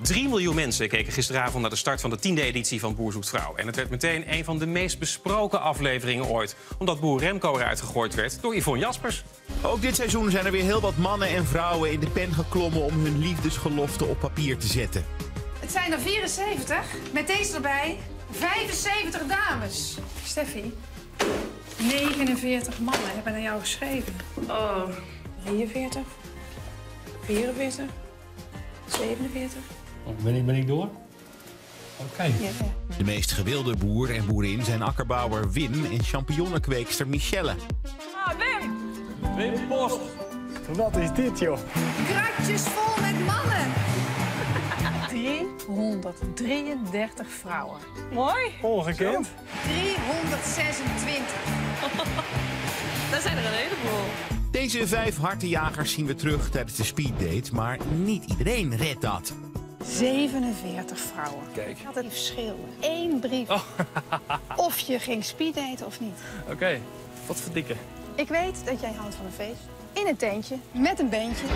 3 miljoen mensen keken gisteravond naar de start van de tiende editie van Boer Zoekt Vrouw. En het werd meteen een van de meest besproken afleveringen ooit. Omdat boer Remco eruit gegooid werd door Yvonne Jaspers. Ook dit seizoen zijn er weer heel wat mannen en vrouwen in de pen geklommen om hun liefdesgelofte op papier te zetten. Het zijn er 74, met deze erbij 75 dames. Steffi, 49 mannen hebben naar jou geschreven. Oh. 43, 44, 47. Ben ik, ben ik door? Oké. Ja, ja. De meest gewilde boer en boerin zijn akkerbouwer Wim en champignonnenkweekster Michelle. Wim Post. Wat is dit, joh? Kratjes vol met mannen. 333 vrouwen. Mooi. Ongekend. 326. Dat zijn er een heleboel. Deze vijf hartenjagers zien we terug tijdens de speeddate, maar niet iedereen redt dat. 47 vrouwen. Kijk. Had het verschil. Eén brief. Of je ging speeddaten of niet. Oké. Wat voor dikke. Ik weet dat jij houdt van een feest. In een tentje, met een beentje.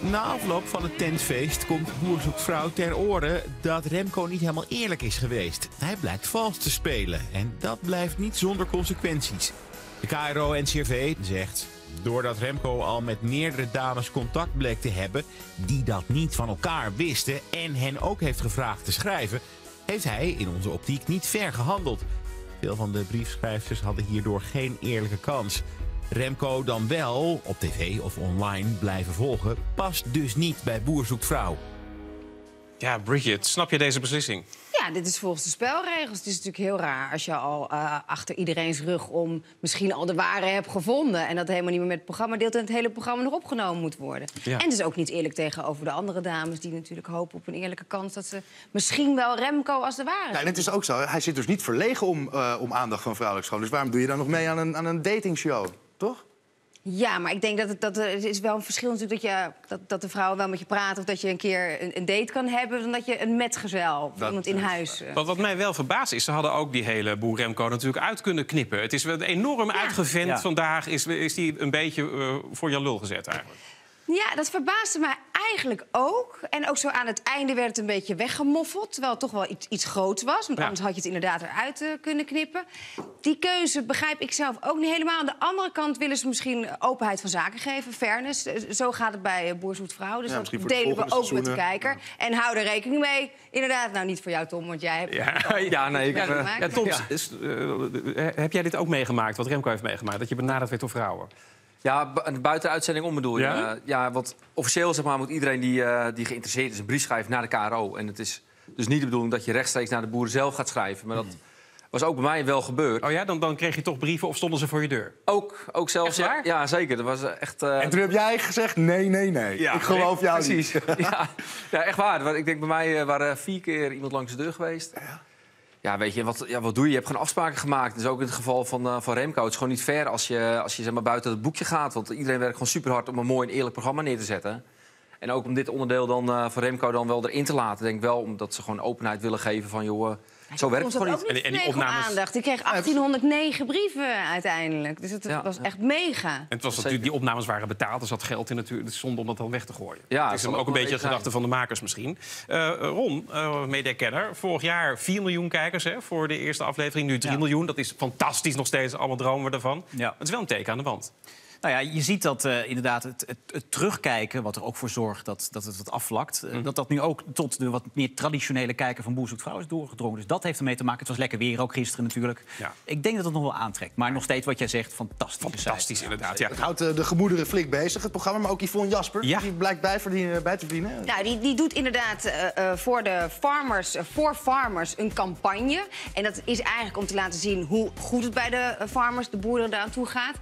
Na afloop van het tentfeest komt Boer zoekt vrouw ter oren dat Remco niet helemaal eerlijk is geweest. Hij blijkt vals te spelen en dat blijft niet zonder consequenties. De KRO-NCRV zegt, doordat Remco al met meerdere dames contact bleek te hebben die dat niet van elkaar wisten en hen ook heeft gevraagd te schrijven, heeft hij in onze optiek niet ver gehandeld. Veel van de briefschrijvers hadden hierdoor geen eerlijke kans. Remco dan wel op tv of online blijven volgen, past dus niet bij Boer zoekt vrouw. Ja, Bridget, snap je deze beslissing? Ja, dit is volgens de spelregels. Het is natuurlijk heel raar als je al eh, achter iedereen's rug om misschien al de ware hebt gevonden. En dat helemaal niet meer met het programma deelt en het hele programma nog opgenomen moet worden. Ja. En het is ook niet eerlijk tegenover de andere dames die natuurlijk hopen op een eerlijke kans dat ze misschien wel Remco als de ware. Ja, en het is ook zo, hij zit dus niet verlegen om, eh, om aandacht van vrouwelijk schoon. Dus waarom doe je dan nog mee aan een, aan een datingshow? Toch? Ja, maar ik denk dat het, dat er is wel een verschil natuurlijk dat, je, dat, dat de vrouwen wel met je praten of dat je een keer een, een date kan hebben dan dat je een metgezel of Dat iemand in is huis. eh, Wat, wat mij wel verbaast is, ze hadden ook die hele boer Remco natuurlijk uit kunnen knippen. Het is wel enorm uitgevent Ja. vandaag. Is, is die een beetje eh, voor Jan Lul gezet eigenlijk? Ja, dat verbaasde mij eigenlijk ook. En ook zo aan het einde werd het een beetje weggemoffeld. Terwijl het toch wel iets, iets groots was. Want Ja. anders had je het inderdaad eruit eh, kunnen knippen. Die keuze begrijp ik zelf ook niet helemaal. Aan de andere kant willen ze misschien openheid van zaken geven. Fairness. Eh, Zo gaat het bij eh, Boer Vrouw. Dus Ja, dat delen we ook met de kijker. En hou er rekening mee. Inderdaad, nou niet voor jou Tom, want jij hebt... Ja, Ja, nee, ik heb... Ja, gemaakt. Ja, Tom, is, heb jij dit ook meegemaakt, wat Remco heeft meegemaakt? Dat je benaderd werd door vrouwen? Ja, buiten uitzending om bedoel je? Ja? Eh, ja, want officieel zeg maar, moet iedereen die, eh, die geïnteresseerd is... een brief schrijven naar de KRO. En het is dus niet de bedoeling dat je rechtstreeks naar de boeren zelf gaat schrijven. Maar dat was ook bij mij wel gebeurd. Oh ja, dan, dan kreeg je toch brieven of stonden ze voor je deur? Ook, ook zelfs... Echt waar? Ja, zeker. Dat was eh, echt... eh, En toen heb jij gezegd, nee, nee, nee. Ja, ik geloof jou Precies. niet. ja, ja, echt waar. Want Ik denk bij mij waren vier keer iemand langs de deur geweest. Ja, weet je, wat, ja, wat doe je? Je hebt gewoon afspraken gemaakt. Dus ook in het geval van, eh, van Remco. Het is gewoon niet fair als je, als je zeg maar, buiten het boekje gaat. Want iedereen werkt gewoon super hard om een mooi en eerlijk programma neer te zetten. En ook om dit onderdeel dan, eh, van Remco dan wel erin te laten. Denk ik wel, omdat ze gewoon openheid willen geven van... joh, eh, zo werkt het gewoon niet. En- en die opnames- aandacht. Ik kreeg 1809 brieven uiteindelijk. Dus het Ja. was echt mega. En het was natuurlijk, die opnames waren betaald, er zat geld in natuurlijk. Het is zonde om dat dan weg te gooien. Ja, het is ook ook een beetje de een gedachte van de makers misschien. Eh, Ron, uh, mediakenner, vorig jaar 4 miljoen kijkers hè, voor de eerste aflevering. Nu 3 Ja. miljoen, dat is fantastisch nog steeds. Allemaal dromen we ervan. Ja. Het is wel een teken aan de wand. Nou ja, je ziet dat eh, inderdaad het, het, het terugkijken, wat er ook voor zorgt dat, dat het wat afvlakt... eh, dat dat nu ook tot de wat meer traditionele kijker van Boer Zoekt Vrouw is doorgedrongen. Dus dat heeft ermee te maken. Het was lekker weer, ook gisteren natuurlijk. Ja. Ik denk dat het nog wel aantrekt. Maar nog steeds wat jij zegt, fantastisch. Fantastisch inderdaad, ja. Het houdt eh, de gemoederen flink bezig, het programma. Maar ook Yvonne Jasper, Ja. die blijkt bij, verdienen, bij te verdienen. Nou, die, die doet inderdaad eh, eh, voor de farmers, voor farmers een campagne. En dat is eigenlijk om te laten zien hoe goed het bij de farmers, de boeren, eraan toe gaat.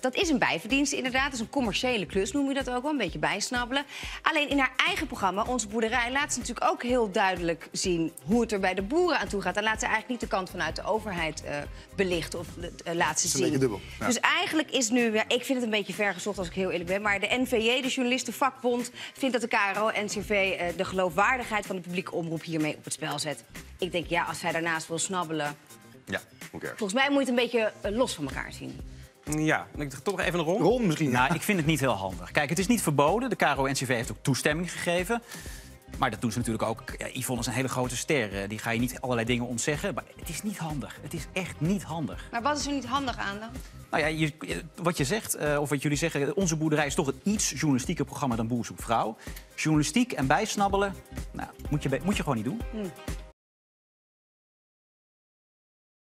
Dat is een bijverdienst inderdaad. Dat is een commerciële klus, noem je dat ook wel. Een beetje bijsnabbelen. Alleen in haar eigen programma, Onze Boerderij, laat ze natuurlijk ook heel duidelijk zien hoe het er bij de boeren aan toe gaat. Dan laat ze eigenlijk niet de kant vanuit de overheid eh, belichten of eh, laat ze is een zien. beetje dubbel, ja. Dus eigenlijk is nu, ja, ik vind het een beetje vergezocht als ik heel eerlijk ben, maar de NVJ, de Journalistenvakbond, vindt dat de KRO en NCV eh, de geloofwaardigheid van de publieke omroep hiermee op het spel zet. Ik denk, ja, als zij daarnaast wil snabbelen, Ja, oké. volgens mij moet je het een beetje los van elkaar zien. Ja, ik dacht toch even een Ron. Ron misschien. Nou, ik vind het niet heel handig. Kijk, het is niet verboden. De KRO-NCV heeft ook toestemming gegeven. maar dat doen ze natuurlijk ook. Ja, Yvonne is een hele grote ster. eh, die ga je niet allerlei dingen ontzeggen. Maar het is niet handig. Het is echt niet handig. Maar wat is er niet handig aan dan? Nou ja, je, je- wat je zegt, eh, of wat jullie zeggen... onze boerderij is toch een iets journalistieker programma dan Boer zoekt vrouw. Journalistiek en bijsnabbelen, nou, moet, je, moet je gewoon niet doen.